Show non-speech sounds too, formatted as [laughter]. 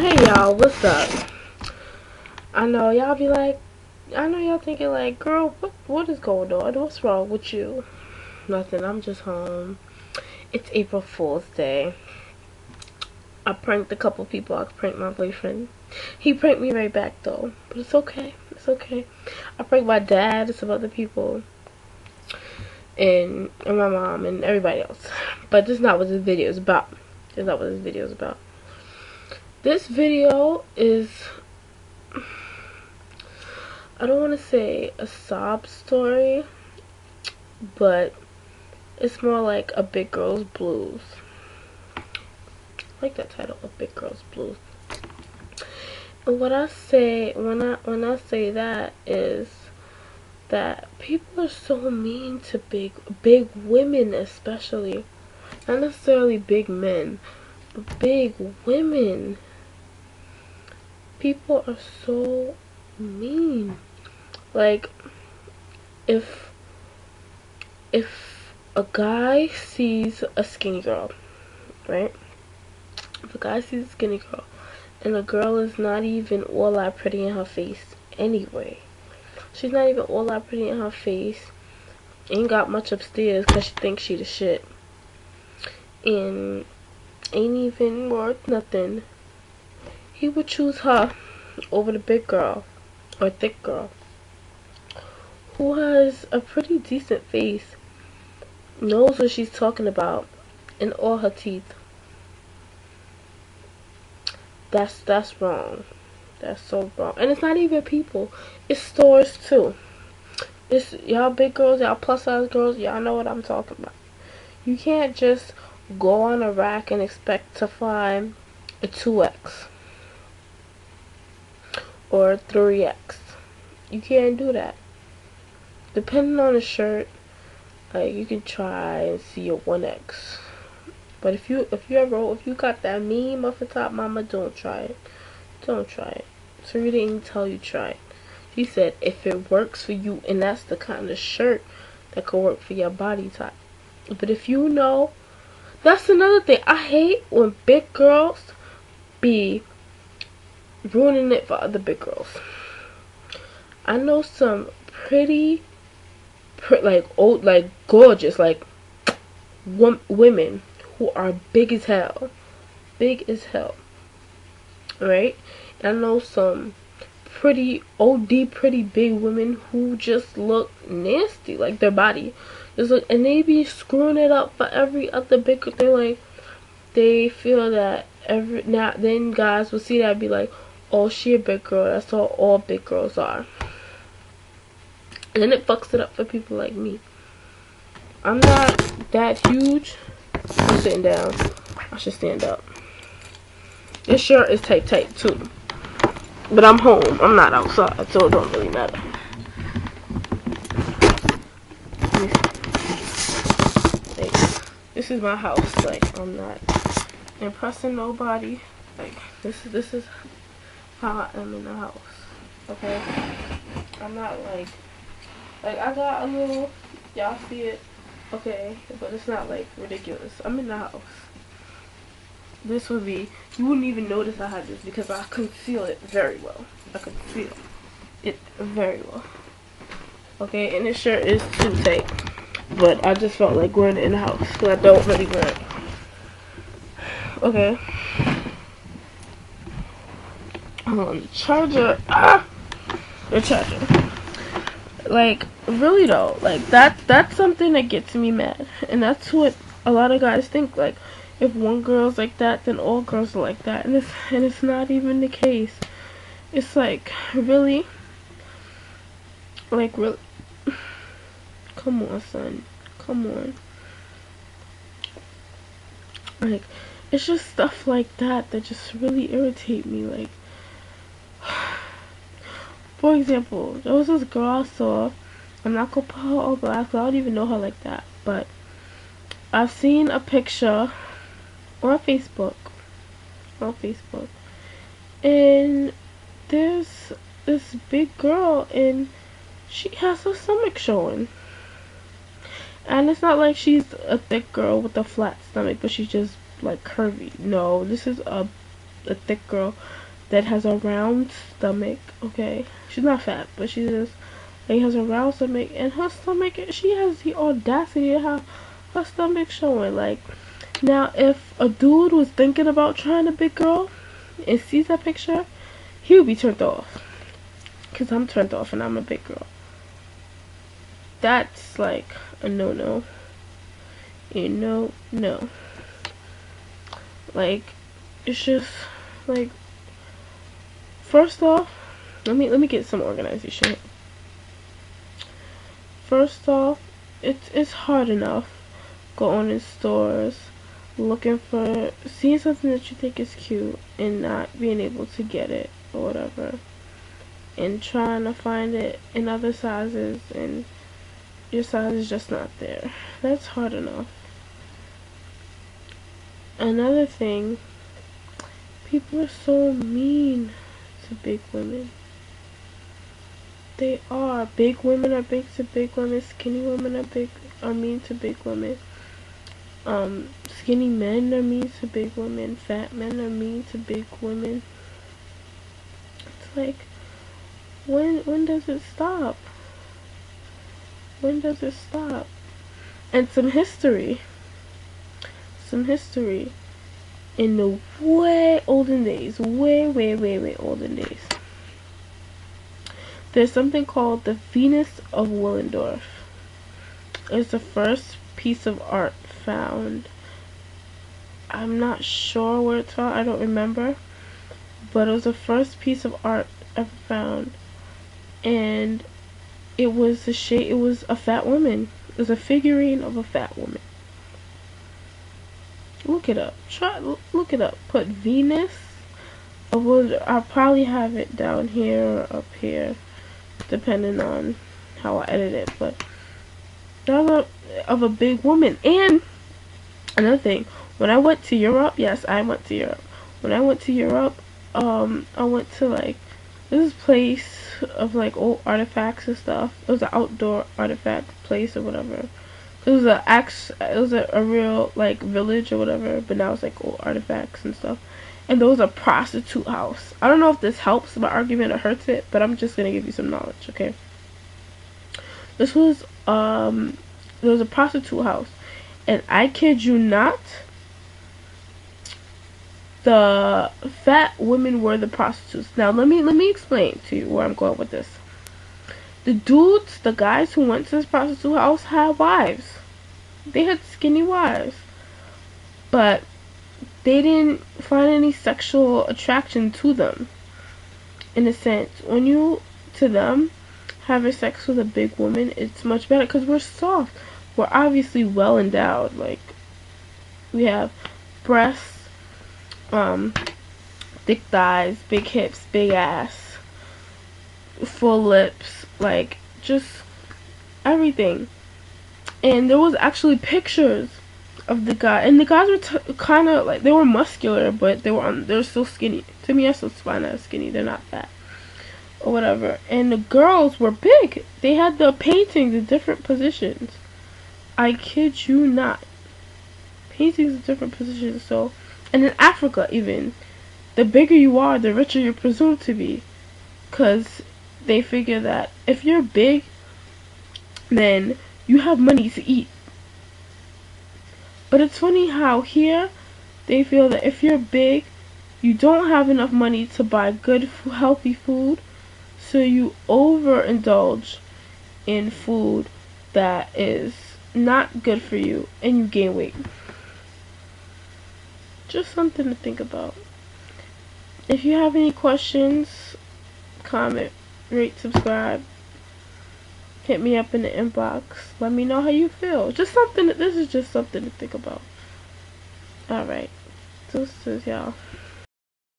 Hey y'all, what's up? I know y'all be like, I know y'all thinking like, girl, what what is going on? What's wrong with you? Nothing. I'm just home. It's April Fool's Day. I pranked a couple people. I pranked my boyfriend. He pranked me right back though, but it's okay. It's okay. I pranked my dad some other people, and and my mom and everybody else. But this is not what this video is about. This is not what this video is about. This video is, I don't want to say a sob story, but it's more like a big girl's blues. I like that title, a big girl's blues. And what I say when I when I say that is that people are so mean to big big women especially not necessarily big men but big women people are so mean. Like, if if a guy sees a skinny girl, right? If a guy sees a skinny girl, and the girl is not even all that pretty in her face anyway, she's not even all that pretty in her face, ain't got much upstairs because she thinks she the shit, and ain't even worth nothing he would choose her over the big girl or thick girl who has a pretty decent face, knows what she's talking about, and all her teeth. That's that's wrong. That's so wrong. And it's not even people. It's stores too. It's y'all big girls, y'all plus size girls, y'all know what I'm talking about. You can't just go on a rack and expect to find a 2X or 3x. You can't do that. Depending on the shirt, like you can try and see a 1x. But if you if you ever if you got that meme off the top, mama, don't try it. Don't try it. So we didn't tell you try it. She said if it works for you and that's the kind of shirt that could work for your body type. But if you know that's another thing. I hate when big girls be ruining it for other big girls. I know some pretty, like old, like gorgeous, like women who are big as hell, big as hell. Right? And I know some pretty OD pretty big women who just look nasty, like their body. Just look, and they be screwing it up for every other big. They're like, they feel that every now then guys will see that be like, oh she a big girl that's all all big girls are. And then it fucks it up for people like me. I'm not that huge. I'm sitting down. I should stand up. This shirt is tight tight too. But i'm home. I'm not outside so it don't really matter. This is my house. Like i'm not impressing nobody. Like this is this is how I am in the house. Okay? I'm not like, like I got a little, y'all see it, okay, but it's not like ridiculous. I'm in the house. This would be, you wouldn't even notice I had this because I conceal it very well. I conceal it very well. Okay, and this shirt is too tight. But I just felt like wearing it in the house because I don't really wear it. Okay um, charger. Ah, [coughs] the charger. Like really though, like that that's something that gets me mad, and that's what a lot of guys think. Like if one girl's like that, then all girls are like that, and it's [laughs] and it's not even the case. It's like really, like really. [sighs] Come on, son. Come on. Like, it's just stuff like that that just really irritate me. Like, for example, there was this girl I saw. I'm not gonna put her on blast. I don't even know her like that. But I've seen a picture on Facebook. On Facebook. And there's this big girl and she has her stomach showing. And it's not like she's a thick girl with a flat stomach, but she's just like curvy. No, this is a a thick girl that has a round stomach. Okay, she's not fat, but she just like has a round stomach, and her stomach she has the audacity to have her stomach showing. Like now, if a dude was thinking about trying a big girl and sees that picture, he would be turned off. Cause I'm turned off and I'm a big girl. That's like a no-no. A no-no. Like, it's just like first off let me let me get some organization first off it's it's hard enough going in stores looking for seeing something that you think is cute and not being able to get it or whatever. And trying to find it in other sizes and your size is just not there. That's hard enough. Another thing people are so mean to big women. They are. Big women are big to big women. Skinny women are big are mean to big women. Um skinny men are mean to big women. Fat men are mean to big women. It's like when when does it stop? When does it stop? And some history. Some history in the way olden days, way, way, way, way olden days. There's something called the Venus of Willendorf. It's the first piece of art found. I'm not sure where it's found, I don't remember. But it was the first piece of art ever found. And it was a shape it was a fat woman. It was a figurine of a fat woman. Look it up. Try look it up. Put Venus. I'll probably have it down here or up here, depending on how I edit it. But that of a big woman. And another thing, when I went to Europe, yes, I went to Europe. When I went to Europe, um, I went to like this place of like old artifacts and stuff. It was an outdoor artifact place or whatever. It was a ax. It was a, a real like village or whatever, but now it's like old artifacts and stuff. And there was a prostitute house. I don't know if this helps my argument or hurts it, but I'm just gonna give you some knowledge, okay? This was um, there was a prostitute house, and I kid you not, the fat women were the prostitutes. Now let me let me explain to you where I'm going with this. The dudes, the guys who went to this prostitute house had wives. They had skinny wives. But they didn't find any sexual attraction to them. In a sense, when you, to them, having sex with a big woman, it's much better because we're soft. We're obviously well endowed. Like, we have breasts, um, thick thighs, big hips, big ass, full lips, like just everything. And there was actually pictures of the guy and the guys were kind of like they were muscular but they were on they're still skinny. To me i still find that skinny. They're not fat or whatever. And the girls were big. They had the paintings in different positions. I kid you not. Paintings in different positions so and in africa even. The bigger you are the richer you're presumed to be. Because they figure that if you're big, then you have money to eat. But it's funny how here they feel that if you're big, you don't have enough money to buy good, healthy food, so you overindulge in food that is not good for you and you gain weight. Just something to think about. If you have any questions, comment rate, subscribe. Hit me up in the inbox. Let me know how you feel. Just something, this is just something to think about. Alright. Deuces, y'all.